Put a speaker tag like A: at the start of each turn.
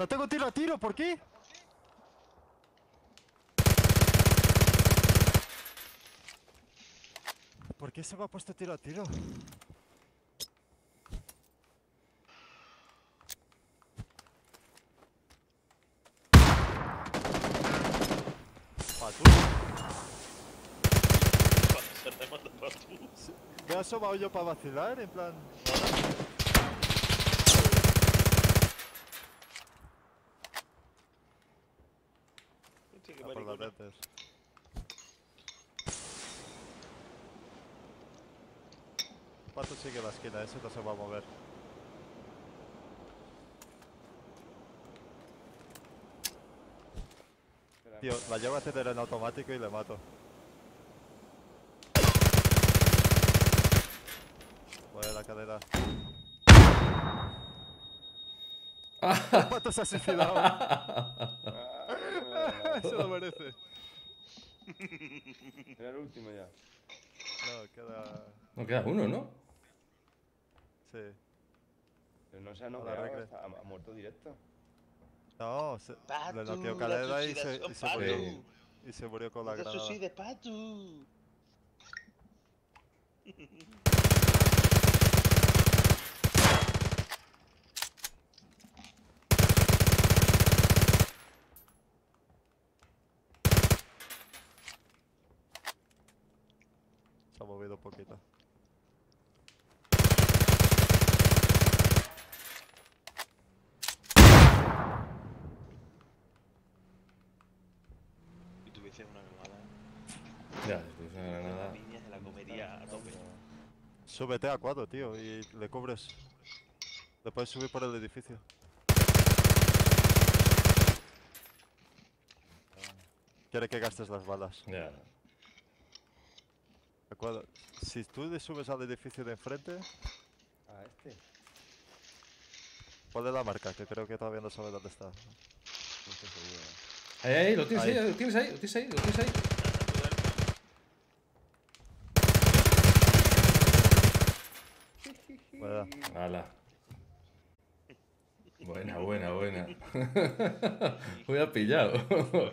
A: No tengo tiro a tiro, ¿por qué? ¿Por qué se me ha puesto tiro a tiro? Pa' tú.
B: Se te manda para tú.
A: Me he asomado yo para vacilar, en plan... Ah, por los
B: maricona.
A: dentes. Pato sigue la esquina, ese no se va a mover. Tío, la llevo a tener en automático y le mato. Mueve la cadera. Pato se ha suicidado. Se lo merece.
C: Era el último ya.
A: No, queda...
D: No queda uno, ¿no?
A: Sí.
C: Pero no se ha noqueado, ha, ha muerto directo.
A: No, se, le noqueó
B: la
A: cadera y se, y, se murió, y se murió con la
B: No te
A: granada.
B: suicides, Patu.
A: Se ha movido un poquito.
B: Y tuviese una granada.
D: Ya, después una granada.
B: Niña se la comería a tope.
A: Súbete a 4, tío, y le cubres. Le puedes subir por el edificio. Quiere que gastes las balas.
D: Ya.
A: ¿De acuerdo? Si tú le subes al edificio de enfrente,
C: Ah, este.
A: ponle la marca, que creo que todavía no sabe dónde está.
C: No estoy seguro. eh.
D: Ahí, lo tienes ahí,
A: Ahí.
D: lo tienes ahí, lo tienes ahí, lo tienes ahí.
A: Buena.
D: Hala. Buena, buena, buena. Muy ha pillado.